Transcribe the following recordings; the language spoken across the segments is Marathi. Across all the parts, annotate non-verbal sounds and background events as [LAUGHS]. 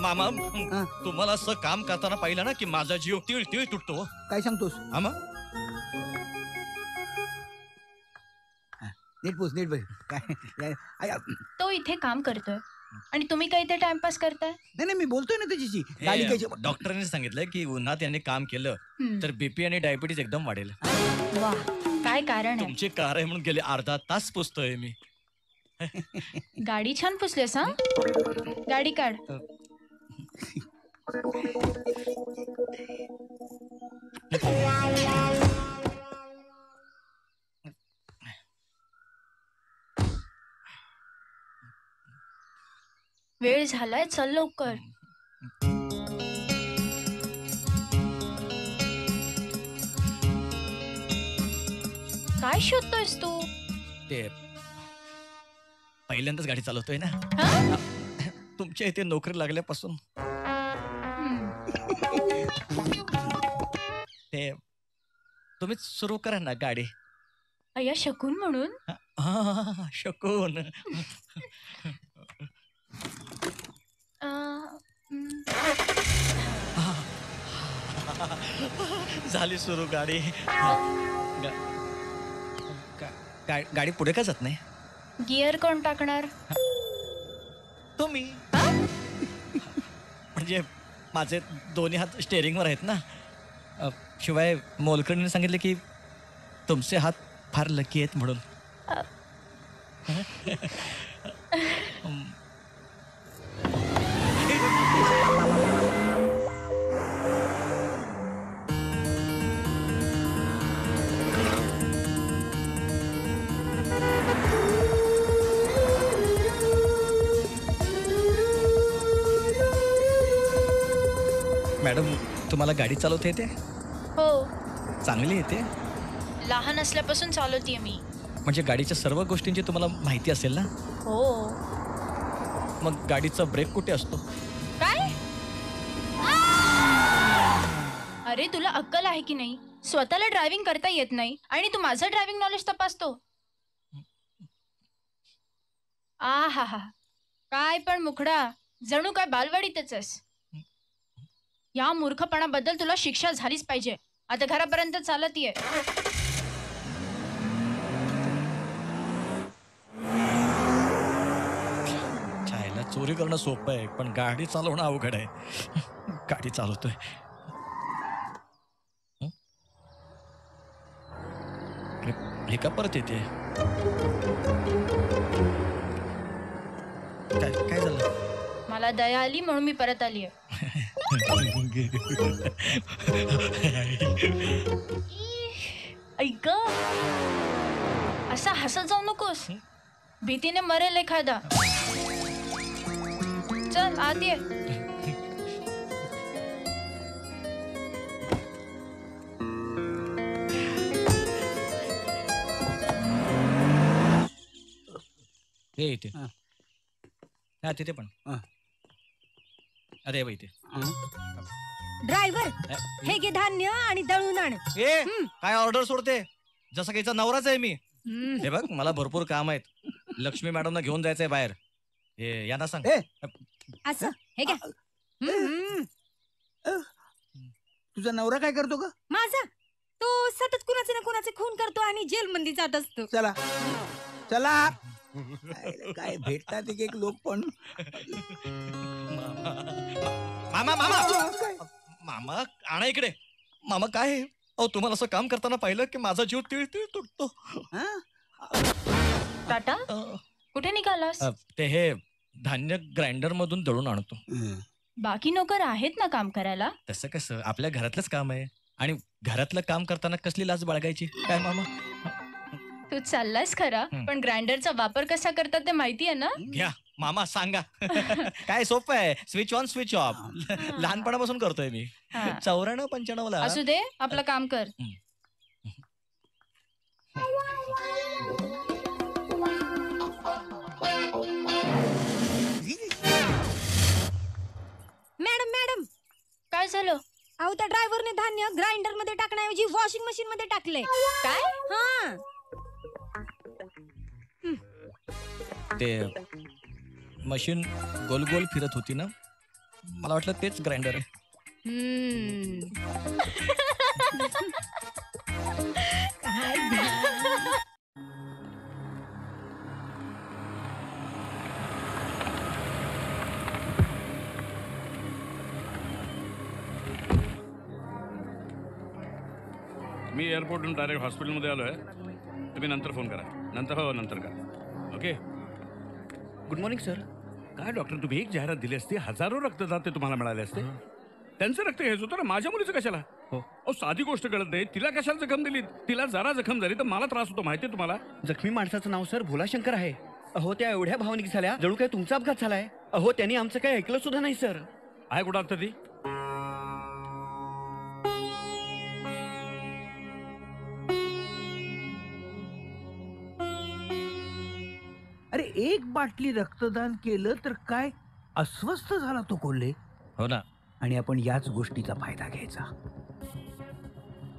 मामा हा. तुम्हाला असं काम करताना पाहिलं ना की माझा जीव तिळ तिळ तुटतो काय सांगतोस? हा मग? नीट बोस नीट बोस काय काय- आय- तो इथे काम करतोय. आणि तुम्ही काय इथे टाइमपास करताय? नाही नाही मी बोलतोय ना त्याच्याशी. हे, डॉक्टरांनी सांगितलं की उन्हात यांनी काम केलं हम्म. तर बीपी आणि डायबिटीज एकदम वाढेल. वा काय कारण आहे? तुमची कार आहे म्हणून गेले अर्धा तास पुसतोय मी. गाडी छान पुसलीस हा? गाडी काढ. वेळ झालाय चल लवकर. काय शोधतोयस तू? ते पहिल्यांदाच गाडी चालवतोय ना? हा? तुमच्या इथे नोकरी लागल्यापासून. ते तुम्हीच सुरू करा ना गाडी. अय्या शकून म्हणून? हा, शकून. अं, हम्म. झाली सुरू गाडी. गा- गाडी पुढे का जात नाही? गिअर कोण टाकणार? तुम्ही. म्हणजे माझे दोन्ही हात स्टेअरिंगवर आहेत ना. अ, शिवाय मोलकर्णीने सांगितले की तुमचे हात फार लकी आहेत म्हणून. [LAUGHS] [LAUGHS] मॅडम तुम्हाला गाडी चालवता येते? हो. चांगली येते? लहान असल्यापासून चालवतीये मी. म्हणजे गाडीच्या सर्व गोष्टींची तुम्हाला माहिती असेल ना? हो. मग गाडीचा ब्रेक कुठे असतो? काय? अरे तुला अक्कल आहे की नाही? स्वतःला ड्रायव्हिंग करता येत नाही आणि तू माझं ड्रायव्हिंग नॉलेज तपासतो. आ हा हा काय पण मुखडा. जणू काय बालवाडीतच आहेस. या मूर्खपणाबद्दल तुला शिक्षा झालीच पाहिजे. आता घरापर्यंत चालत ये चोरी करणं सोपं आहे पण गाडी चालवणं अवघड आहे. गाडी चालवतोय. का परत येते? काय काय झालं? मला दया आली म्हणून मी परत आली [LAUGHS] ऐक असा हसत जाऊ नकोस. भीतीने मरेल एखादा. चल आत ये. हे इथे. हा. हा तिथे पण. हा. अरे बाई इथे. ड्रायव्हर हे? घे धान्य आणि दळून आण. ए हं. काय ऑर्डर सोडते? जसं काहीचा नवराच आहे मी. हं. हे बघ मला भरपूर काम आहेत. लक्ष्मी मॅडमना घेऊन जायचंय बाहेर. हे यांना सांग. ए. असं हे घ्या हं. तुझा नवरा काय करतो का माझा? तो सतत कुणाचे ना कुणाचे खून करतो आणि जेल मध्ये जात असतो. चला. चला. काय- काय भेटतात एक एक लोक पण. मामा मामा? मामा आणा इकडे. मामा काय आहे? अहो तुम्हाला असं काम करताना पाहिलं की माझा जीव तिळ तिळ तुटतो. हा? टाटा अ, कुठे निघालास? अ, ते हे धान्य ग्राइंडर मधून दळून आणतो. हं. बाकी नोकर आहेत ना काम करायला? तसं कसं? आपल्या घरातलंच काम आहे. आणि घरातलं काम करताना कसली लाज बाळगायची? काय मामा? तू चाललास खरा. पण ग्राइंडरचा वापर कसा करतात ते माहिती आहे ना? घ्या मामा सांगा. [LAUGHS] [LAUGHS] काय सोपं आहे? स्विच ऑन स्विच ऑफ लहानपणापासून करतोय मी. हा. चौऱ्याण्णव पंच्याण्णवला. असू दे आपलं काम कर. Madam madam. काय झालं? अहो त्या ड्रायव्हरने धान्य ग्राइंडरमध्ये टाकण्याऐवजी वॉशिंग मशीन मध्ये टाकले काय? हा. ते मशीन गोल गोल फिरत होती ना मला वाटलं तेच ग्राइंडर आहे. मी एअरपोर्टहून डायरेक्ट हॉस्पिटलमध्ये आलो आहे तुम्ही नंतर फोन करा. नंतर हो नंतर करा. ओके गुड मॉर्निंग सर काय डॉक्टर तुम्ही एक जाहिरात दिली असती. हजारो रक्तदाते तुम्हाला मिळाले असते. त्यांचं रक्त घ्यायचं होतं ना माझ्या मुलीचं कशाला? हो. अहो साधी गोष्ट कळत नाही. तिला कशाला जखम दिली? तिला जरा जखम झाली तर मला त्रास होतो माहिती तुम्हाला? जखमी माणसाचं नाव सर भोलाशंकर आहे. अहो त्या एवढ्या भावनिक झाल्या जणू काय तुमचा अपघात झालाय? अहो त्यांनी आमचं काही ऐकलं सुद्धा नाही सर आहे कुठं आता ती? बाटली रक्तदान केलं तर काय अस्वस्थ झाला तो कोल्हे? हो ना. आणि आपण याच गोष्टीचा फायदा घ्यायचा.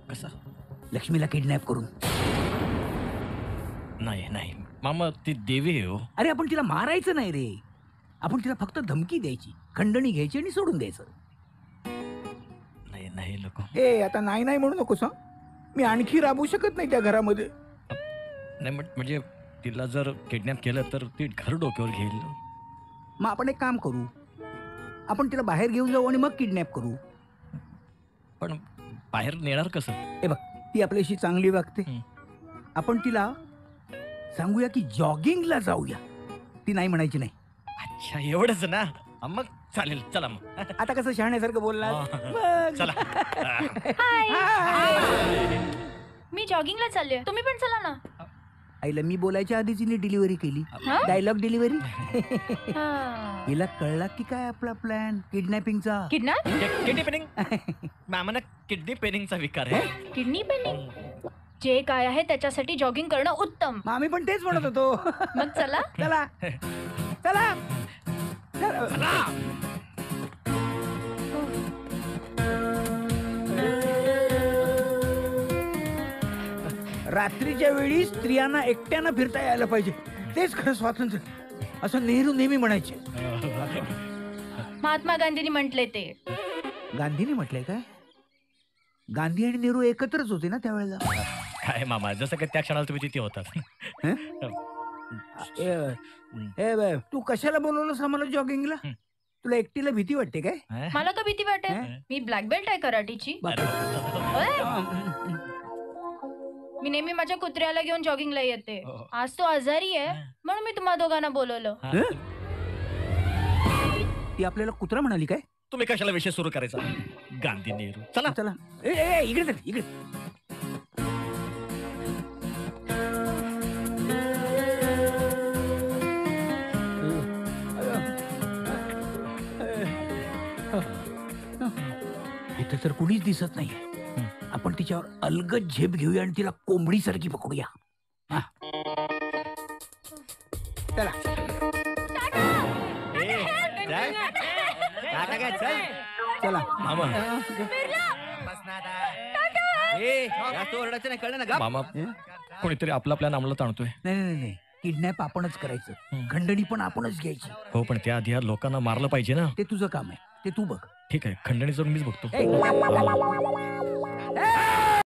कसा? लक्ष्मीला किडनॅप करून. नाही नाही. मामा ती देवी आहे हो. अरे आपण तिला मारायचं नाही रे. आपण तिला फक्त धमकी द्यायची खंडणी घ्यायची आणि सोडून द्यायचं. नाही नाही लोक. ए आता नाही नाही म्हणू नकोस हं. मी आणखी राबू शकत नाही त्या घरामध्ये. नाही म्हण- म्हणजे तिला जर किडनॅप केलं तर ती घर डोक्यावर घेईल. मग आपण एक काम करू. आपण तिला बाहेर घेऊन जाऊ आणि मग किडनॅप करू. पण बाहेर नेणार कसं? ती आपल्याशी चांगली वागते. हं. आपण तिला सांगूया की जॉगिंगला जाऊया. ती नाही म्हणायची नाही. अच्छा एवढंच ना? हा, मग चालेल चला मग. आता कसं शहाण्यासारखं बोलला हा. चला. मी जॉगिंगला चालले तुम्ही पण चला ना. आईला मी बोलायच्या आधीच हिने डिलिव्हरी केली. हा? डायलॉग डिलिव्हरी हा. [LAUGHS] हिला कळला की काय आपला प्लॅन किडनॅपिंगचा किडनॅप किडनी पेनिंग मामाना किडनी पेनिंगचा विकार आहे. [LAUGHS] किडनी पेनिंग जे काय आहे त्याच्यासाठी जॉगिंग करणं उत्तम. मग आम्ही पण तेच म्हणत होतो. मग चला. [LAUGHS] चला. चला. चला. रात्रीच्या वेळी स्त्रियांना एकट्यानं फिरता यायला पाहिजे. तेच खरं स्वातंत्र्य. असं नेहरू नेहमी म्हणायचे. महात्मा गांधींनी म्हटले ते. गांधीने म्हटलंय काय? गांधी आणि नेहरू एकत्रच होते ना त्यावेळेला? काय मामा जसं काय त्या क्षणाला तुम्ही तिथे होतात. ए, ए, बे, तू कशाला बोलवलंस आम्हाला जॉगिंगला? हं. तुला एकटीला भीती वाटते काय? मला का भीती वाटेल हा? मी ब्लॅक बेल्ट आहे कराटीची. बापरे. मी नेहमी माझ्या कुत्र्याला घेऊन जॉगिंगला येते. हो. आज तो आजारी आहे म्हणून मी तुम्हा दोघांना बोलवलं. ती आपल्याला कुत्रा म्हणाली काय? तुम्ही कशाला विषय सुरू करायचा? गांधी नेहरू. चला. चला. ए, ए, ए, इकडे चल, इकडे. इथं तर कुणीच दिसत नाहीये. आपण तिच्यावर अलगद झेप घेऊया आणि तिला कोंबडी सारखी पकडूया. हा. चला. चला. मामा. हं? कोणीतरी आपला प्लॅन अंमलात आणतोय नाही नाही नाही किडनॅप आपणच करायचं. खंडणी पण आपणच घ्यायची. हो पण त्या आधी या लोकांना मारलं पाहिजे ना. ते तुझं काम आहे. ते तू बघ. ठीक आहे खंडणी जाऊन मीच बघतो.